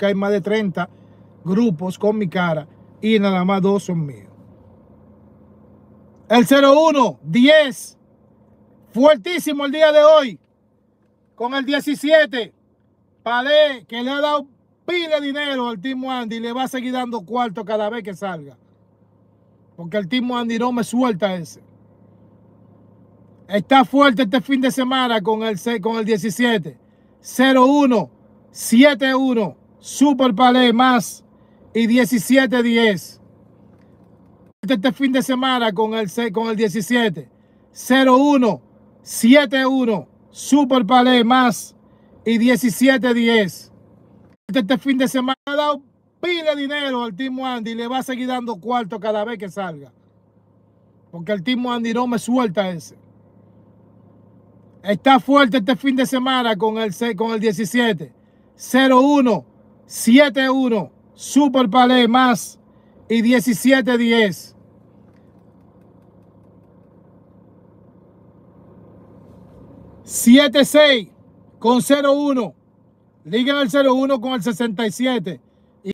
porque hay más de 30 grupos con mi cara y nada más dos son míos. El 01, 10, fuertísimo el día de hoy, con el 17, Palé, que le ha dado pile dinero al Timo Andy y le va a seguir dando cuarto cada vez que salga. Porque el Timo Andy no me suelta ese. Está fuerte este fin de semana con el, con el 17. 0-1, 7-1, Super Palé más y 17-10. Este fin de semana con el, con el 17. 0-1, 7-1, Super Palé más y 17-10. Este fin de semana ha dado pile dinero al Timo Andy y le va a seguir dando cuarto cada vez que salga. Porque el Timo Andy no me suelta ese. Está fuerte este fin de semana con el, con el 17. 0-1, 7-1, Super Palé más y 17-10. Siete seis con 0-1. Liga el 0-1 con el 67.